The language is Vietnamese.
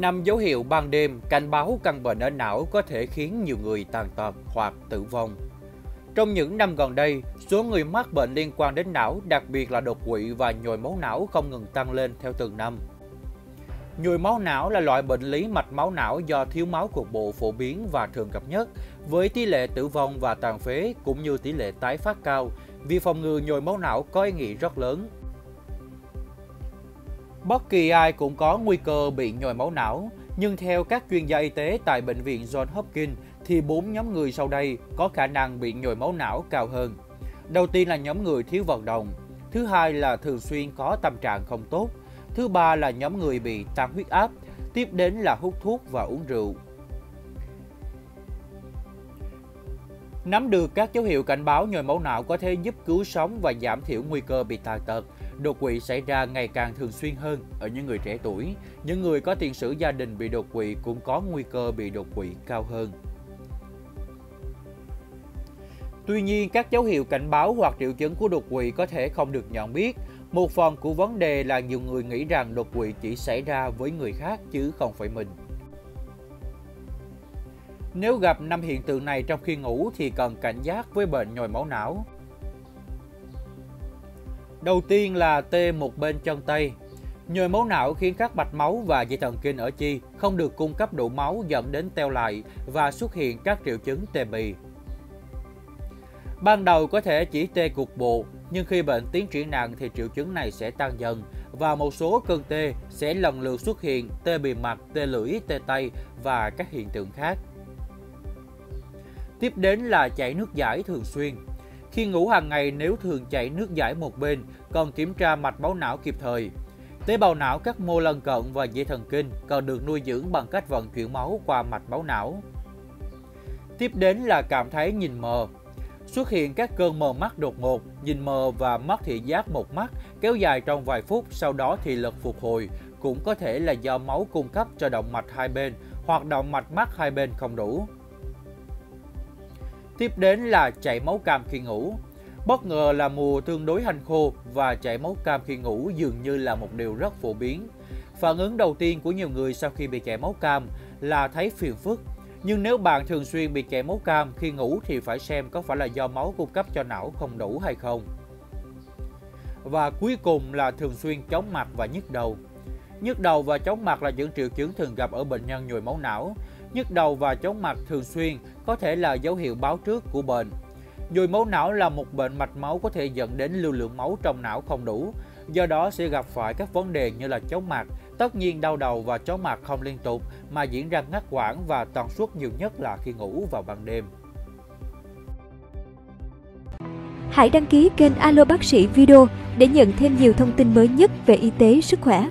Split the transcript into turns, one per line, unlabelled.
Năm dấu hiệu ban đêm cảnh báo căn bệnh ở não có thể khiến nhiều người tàn tật hoặc tử vong. Trong những năm gần đây, số người mắc bệnh liên quan đến não, đặc biệt là đột quỵ và nhồi máu não không ngừng tăng lên theo từng năm. Nhồi máu não là loại bệnh lý mạch máu não do thiếu máu cục bộ phổ biến và thường gặp nhất, với tỷ lệ tử vong và tàn phế cũng như tỷ lệ tái phát cao. Vì phòng ngừa nhồi máu não có ý nghĩa rất lớn. Bất kỳ ai cũng có nguy cơ bị nhồi máu não, nhưng theo các chuyên gia y tế tại Bệnh viện John Hopkins thì bốn nhóm người sau đây có khả năng bị nhồi máu não cao hơn. Đầu tiên là nhóm người thiếu vận động, thứ hai là thường xuyên có tâm trạng không tốt, thứ ba là nhóm người bị tăng huyết áp, tiếp đến là hút thuốc và uống rượu. Nắm được các dấu hiệu cảnh báo nhồi máu não có thể giúp cứu sống và giảm thiểu nguy cơ bị tàn tật. Đột quỵ xảy ra ngày càng thường xuyên hơn ở những người trẻ tuổi. Những người có tiền sử gia đình bị đột quỵ cũng có nguy cơ bị đột quỵ cao hơn. Tuy nhiên, các dấu hiệu cảnh báo hoặc triệu chứng của đột quỵ có thể không được nhận biết. Một phần của vấn đề là nhiều người nghĩ rằng đột quỵ chỉ xảy ra với người khác chứ không phải mình. Nếu gặp năm hiện tượng này trong khi ngủ thì cần cảnh giác với bệnh nhồi máu não. Đầu tiên là tê một bên chân tay. Nhồi máu não khiến các mạch máu và dây thần kinh ở chi không được cung cấp đủ máu dẫn đến teo lại và xuất hiện các triệu chứng tê bì. Ban đầu có thể chỉ tê cục bộ, nhưng khi bệnh tiến triển nặng thì triệu chứng này sẽ tăng dần và một số cơn tê sẽ lần lượt xuất hiện tê bì mặt, tê lưỡi, tê tay và các hiện tượng khác. Tiếp đến là chảy nước giải thường xuyên. Khi ngủ hàng ngày nếu thường chảy nước giải một bên, cần kiểm tra mạch máu não kịp thời. Tế bào não các mô lân cận và dây thần kinh cần được nuôi dưỡng bằng cách vận chuyển máu qua mạch máu não. Tiếp đến là cảm thấy nhìn mờ. Xuất hiện các cơn mờ mắt đột ngột, nhìn mờ và mất thị giác một mắt kéo dài trong vài phút, sau đó thì lực phục hồi, cũng có thể là do máu cung cấp cho động mạch hai bên hoặc động mạch mắt hai bên không đủ. Tiếp đến là chảy máu cam khi ngủ. Bất ngờ là mùa tương đối hành khô và chảy máu cam khi ngủ dường như là một điều rất phổ biến. Phản ứng đầu tiên của nhiều người sau khi bị chảy máu cam là thấy phiền phức. Nhưng nếu bạn thường xuyên bị chảy máu cam khi ngủ thì phải xem có phải là do máu cung cấp cho não không đủ hay không. Và cuối cùng là thường xuyên chóng mặt và nhức đầu. Nhức đầu và chóng mặt là những triệu chứng thường gặp ở bệnh nhân nhồi máu não. Nhức đầu và chóng mặt thường xuyên có thể là dấu hiệu báo trước của bệnh. Dùi máu não là một bệnh mạch máu có thể dẫn đến lưu lượng máu trong não không đủ, do đó sẽ gặp phải các vấn đề như là chóng mặt. Tất nhiên đau đầu và chóng mặt không liên tục mà diễn ra ngắt quãng và tần suất nhiều nhất là khi ngủ vào ban đêm.
Hãy đăng ký kênh Alo Bác sĩ Video để nhận thêm nhiều thông tin mới nhất về y tế, sức khỏe.